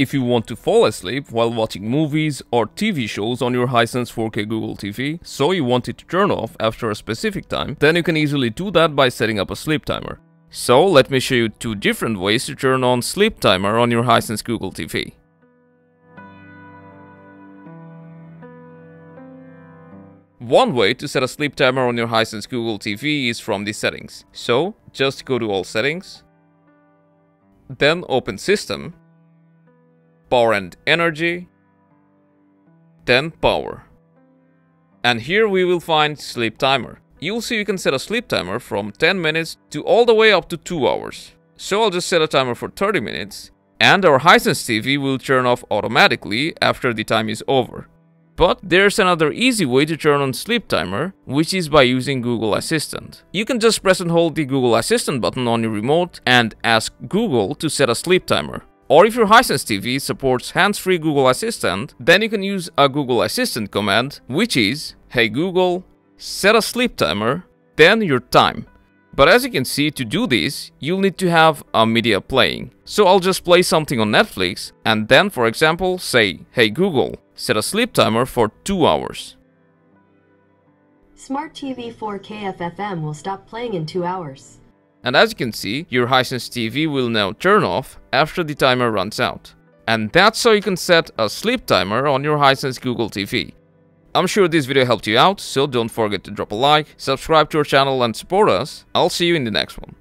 If you want to fall asleep while watching movies or TV shows on your Hisense 4K Google TV, so you want it to turn off after a specific time, then you can easily do that by setting up a sleep timer. So let me show you two different ways to turn on sleep timer on your Hisense Google TV. One way to set a sleep timer on your Hisense Google TV is from the settings. So, just go to all settings, then open system, power and energy, then power. And here we will find sleep timer. You'll see you can set a sleep timer from 10 minutes to all the way up to 2 hours. So I'll just set a timer for 30 minutes and our Hisense TV will turn off automatically after the time is over. But there's another easy way to turn on sleep timer, which is by using Google Assistant. You can just press and hold the Google Assistant button on your remote and ask Google to set a sleep timer. Or if your Hisense TV supports hands-free Google Assistant, then you can use a Google Assistant command, which is Hey Google, set a sleep timer, then your time. But as you can see, to do this, you'll need to have a media playing. So I'll just play something on Netflix and then, for example, say, Hey Google, set a sleep timer for 2 hours. Smart TV 4K FFM will stop playing in 2 hours. And as you can see, your Hisense TV will now turn off after the timer runs out. And that's how you can set a sleep timer on your Hisense Google TV. I'm sure this video helped you out, so don't forget to drop a like, subscribe to our channel and support us. I'll see you in the next one.